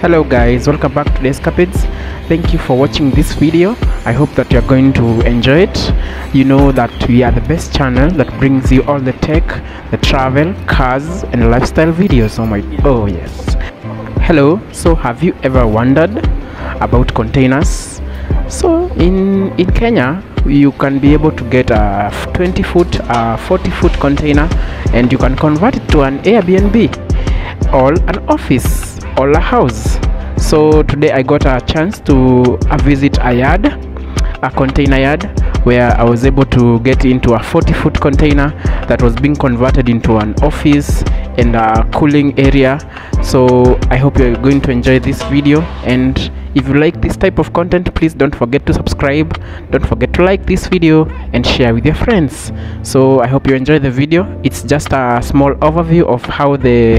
hello guys. Welcome back to escapades. Thank you for watching this video. I hope that you're going to enjoy it. You know that we are the best channel that brings you all the tech the travel cars and lifestyle videos. Oh my oh yes. Hello. So have you ever wondered about containers? So in in kenya you can be able to get a 20 foot uh, 40 foot container and you can convert it to an airbnb or an office or a house. So today i got a chance to visit a yard a container yard where i was able to get into a 40 foot container that was being converted into an office and a cooling area. So i hope you're going to enjoy this video. And if you like this type of content please don't forget to subscribe. Don't forget to like this video and share with your friends. So i hope you enjoy the video. It's just a small overview of how the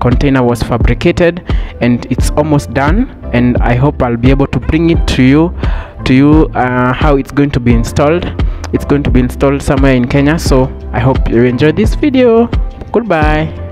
container was fabricated and it's almost done. And i hope i'll be able to bring it to you to you uh, how it's going to be installed. It's going to be installed somewhere in kenya so i hope you enjoy this video. Goodbye